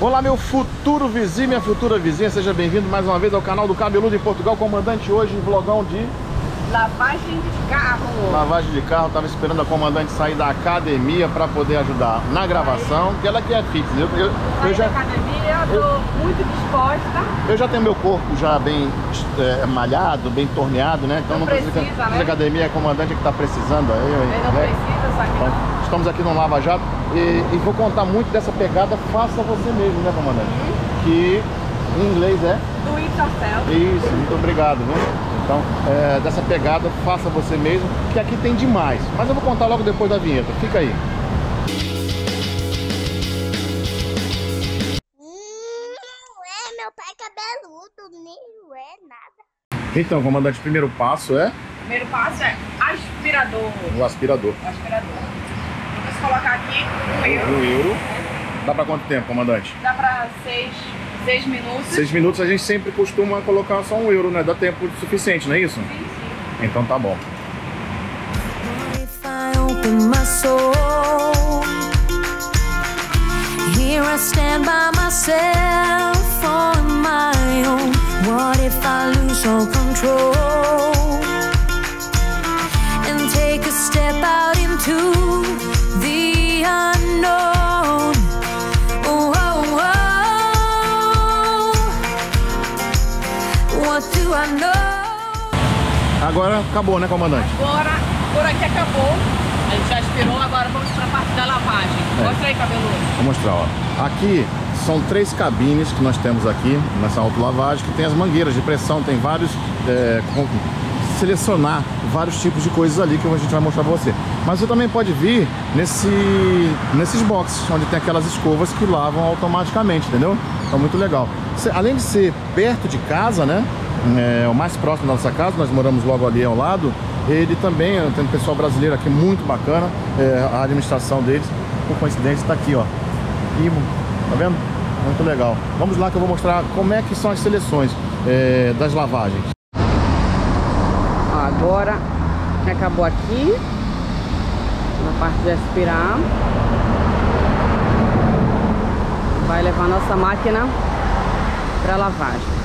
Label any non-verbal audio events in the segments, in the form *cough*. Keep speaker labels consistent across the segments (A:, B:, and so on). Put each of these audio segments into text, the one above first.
A: Olá, meu futuro vizinho, minha futura vizinha, seja bem-vindo mais uma vez ao canal do Cabeludo em Portugal. Comandante hoje, vlogão de
B: Lavagem de carro.
A: lavagem de carro. Tava esperando a comandante sair da academia para poder ajudar na gravação, que ela que é fitness. Eu, eu, eu já,
B: da academia, eu tô muito disposta.
A: eu já tenho meu corpo já bem é, malhado, bem torneado, né? Então
B: Não
A: precisa,
B: precisa, né?
A: academia, é a comandante que tá precisando aí.
B: Não
A: né?
B: precisa, só que
A: Então,
B: não.
A: estamos aqui no Lava Jato e, e vou contar muito dessa pegada faça você mesmo, né, comandante? Que em inglês é
B: Do it yourself.
A: isso, muito obrigado, viu? Então, é, dessa pegada, faça você mesmo, que aqui tem demais. Mas eu vou contar logo depois da vinheta. Fica aí.
C: Hum, é meu pai cabeludo, nem é nada.
A: Então, comandante, o primeiro passo é
B: Primeiro passo é aspirador.
A: o aspirador.
B: Aspirador. Colocar aqui um euro.
A: Um euro. Dá pra quanto tempo, comandante?
B: Dá pra seis, seis minutos.
A: Seis minutos a gente sempre costuma colocar só um euro, né? Dá tempo suficiente, não é isso?
B: Sim, sim.
A: Então tá bom.
D: Here I stand by myself on my own. What if I lose all control
A: Agora acabou, né, comandante?
B: Agora, por aqui acabou. A gente já aspirou, agora vamos pra parte da lavagem.
A: É.
B: Mostra aí, cabeludo.
A: Vou mostrar, ó. Aqui são três cabines que nós temos aqui nessa autolavagem, que tem as mangueiras de pressão, tem vários. é, com- selecionar vários tipos de coisas ali que a gente vai mostrar pra você. Mas você também pode vir nesse, nesses boxes, onde tem aquelas escovas que lavam automaticamente, entendeu? Então muito legal. Cê- além de ser perto de casa, né? É, o mais próximo da nossa casa, nós moramos logo ali ao lado. Ele também, tem um pessoal brasileiro aqui muito bacana, é, a administração deles, por coincidência, está aqui, ó. Imo, tá vendo? Muito legal. Vamos lá que eu vou mostrar como é que são as seleções é, das lavagens.
B: Agora acabou aqui na parte de aspirar. Vai levar nossa máquina para lavagem.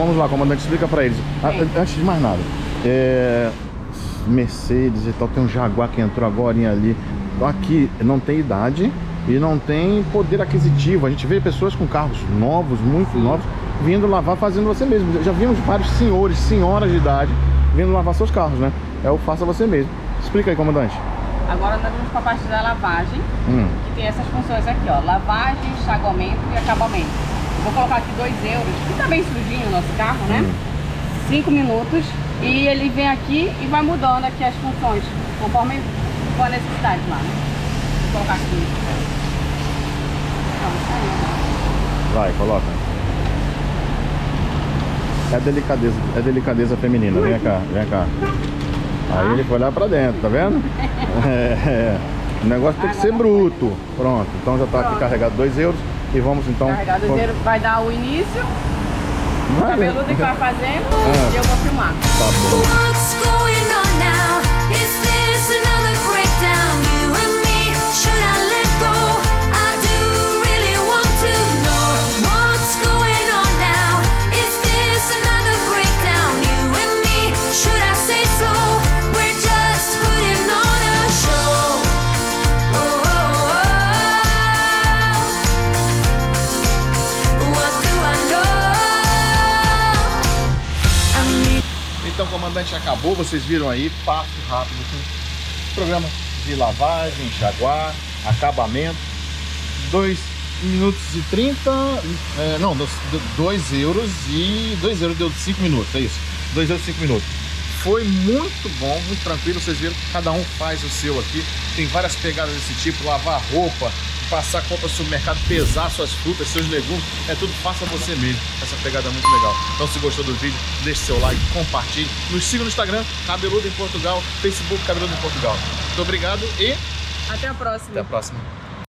A: Vamos lá, comandante, explica pra eles. Ah,
B: Sim.
A: Antes de mais nada, é, Mercedes e tal, tem um Jaguar que entrou agora ali. Aqui não tem idade e não tem poder aquisitivo. A gente vê pessoas com carros novos, muito novos, vindo lavar fazendo você mesmo. Já vimos vários senhores, senhoras de idade vindo lavar seus carros, né? É o faça você mesmo. Explica aí, comandante.
B: Agora nós vamos para a parte da lavagem,
A: Hum,
B: que tem essas funções aqui, ó. Lavagem, enxaguamento e acabamento. Vou colocar aqui 2 euros, que tá bem sujinho o nosso carro, né?
A: Hum.
B: 5 minutos e ele vem aqui e vai mudando aqui as funções, conforme for a necessidade lá, né? Vou colocar aqui. Aí.
A: vai, coloca. É delicadeza, é delicadeza feminina. Vem cá, vem cá. Aí ele foi lá pra dentro, tá vendo? *laughs* É, o negócio tem que ser bruto. Pronto, então já tá aqui carregado 2 euros. E vamos então.
B: Carregado
A: com-
B: zero vai dar o início, o
A: Vai,
B: cabeludo que vai fazendo
A: Ah.
B: e eu vou
A: Então, comandante, acabou. Vocês viram aí, passo rápido. assim, Programa de lavagem, jaguar, acabamento. 2 minutos e 30. É, não, 2 euros e. 2 euros deu 5 minutos, é isso. 2 euros e 5 minutos. Foi muito bom, muito tranquilo. Vocês viram, cada um faz o seu aqui. Tem várias pegadas desse tipo, lavar roupa, passar compra no supermercado, pesar suas frutas, seus legumes, é tudo faça você mesmo. Essa pegada é muito legal. Então se gostou do vídeo, deixe seu like, compartilhe. Nos siga no Instagram, Cabeludo em Portugal, Facebook Cabeludo em Portugal. Muito obrigado e
B: Até a próxima.
A: até a próxima.